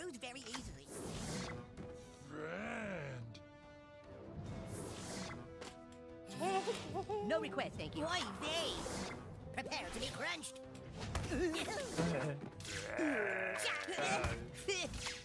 bruised very easily. Grand. No request, thank you. Oy vey! Prepare to be crunched.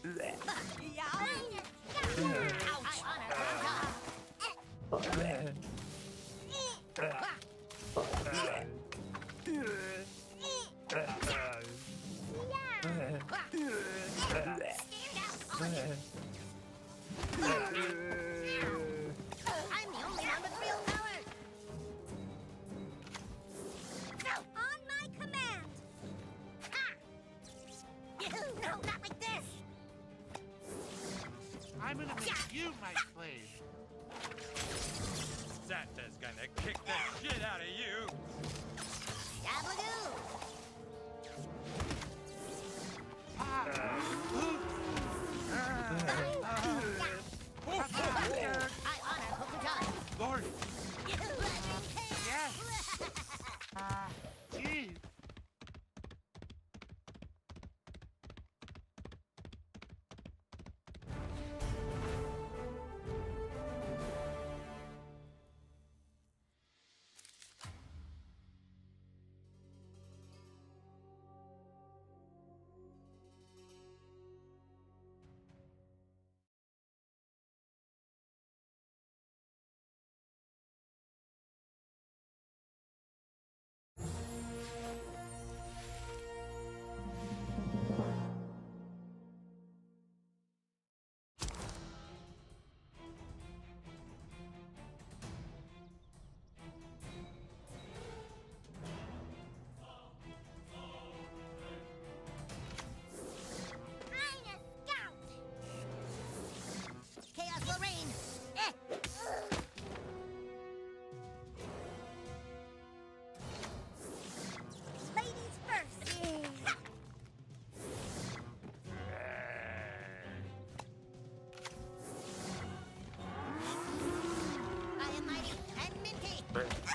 I'm gonna make you my slave. Santa's gonna kick the shit out of you. Dabladoo.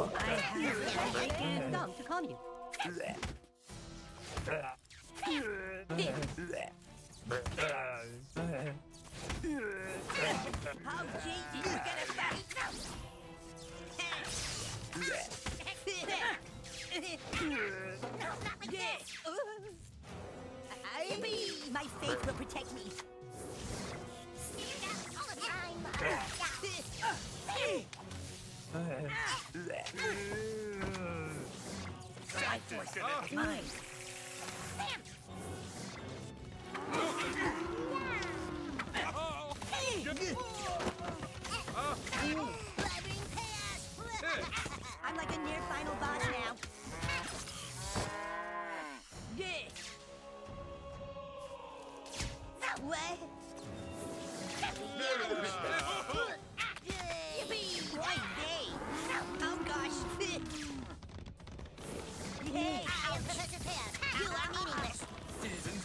I. Hey, I and thumb to calm you. How cheap did you get a fat? No, not like this. I Yippee! My faith will protect me. Stand down, all of you. Santa's gonna kick Mine.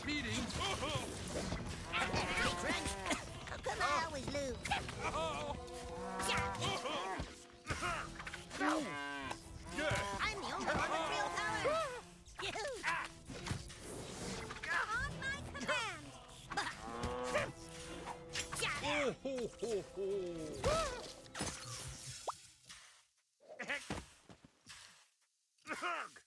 Season's meeting. Hey, Crunch. How come I always lose? I'm the only one with real power. On my command. Ho, ho, ho, ho. Ugh.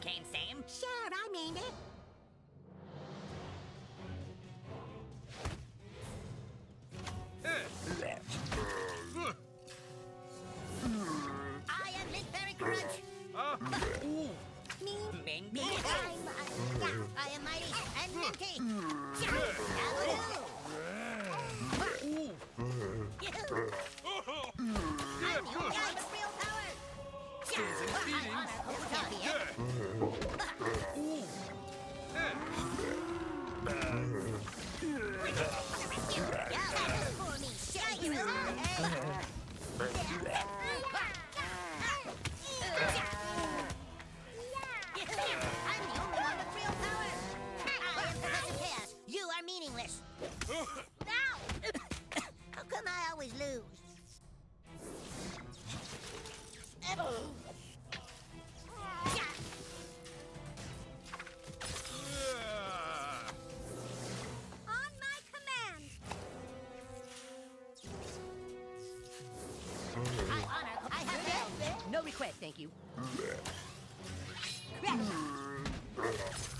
Came, Sam. Sure, I mean it. I am Lindberry Crunch. Me. I'm, uh, yeah, I am mighty and minty. Yeah, always lose? Yeah. Yeah. On my command. I honor. I have failed. No request, thank you. This.